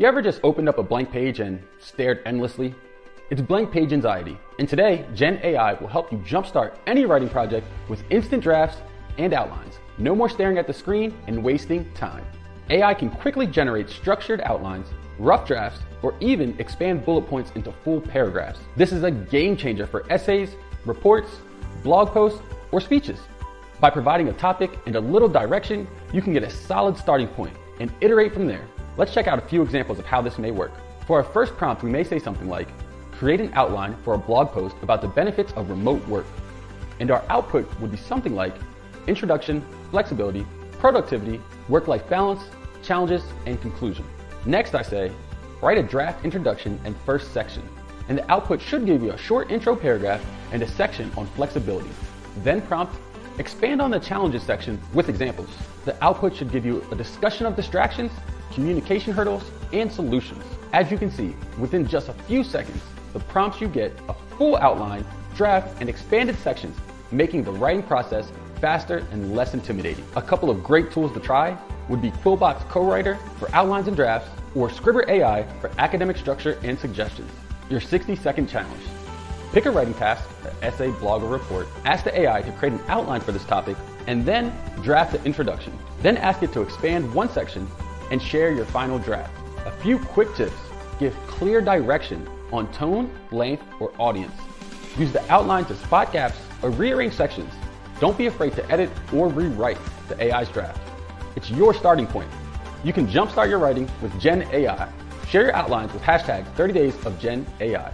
You ever just opened up a blank page and stared endlessly? It's blank page anxiety, and today Gen AI will help you jumpstart any writing project with instant drafts and outlines. No more staring at the screen and wasting time. AI can quickly generate structured outlines, rough drafts, or even expand bullet points into full paragraphs. This is a game changer for essays, reports, blog posts, or speeches. By providing a topic and a little direction, you can get a solid starting point and iterate from there. Let's check out a few examples of how this may work. For our first prompt, we may say something like, create an outline for a blog post about the benefits of remote work. And our output would be something like, introduction, flexibility, productivity, work-life balance, challenges, and conclusion. Next, I say, write a draft introduction and first section. And the output should give you a short intro paragraph and a section on flexibility. Then prompt, expand on the challenges section with examples. The output should give you a discussion of distractions communication hurdles, and solutions. As you can see, within just a few seconds, the prompts you get a full outline, draft, and expanded sections, making the writing process faster and less intimidating. A couple of great tools to try would be Quillbot's Co-Writer for outlines and drafts, or Scribbr AI for academic structure and suggestions. Your 60 second challenge. Pick a writing task, an essay, blog, or report, ask the AI to create an outline for this topic, and then draft the introduction. Then ask it to expand one section and share your final draft. A few quick tips give clear direction on tone, length, or audience. Use the outline to spot gaps or rearrange sections. Don't be afraid to edit or rewrite the AI's draft. It's your starting point. You can jumpstart your writing with Gen AI. Share your outlines with hashtag 30 days of Gen AI.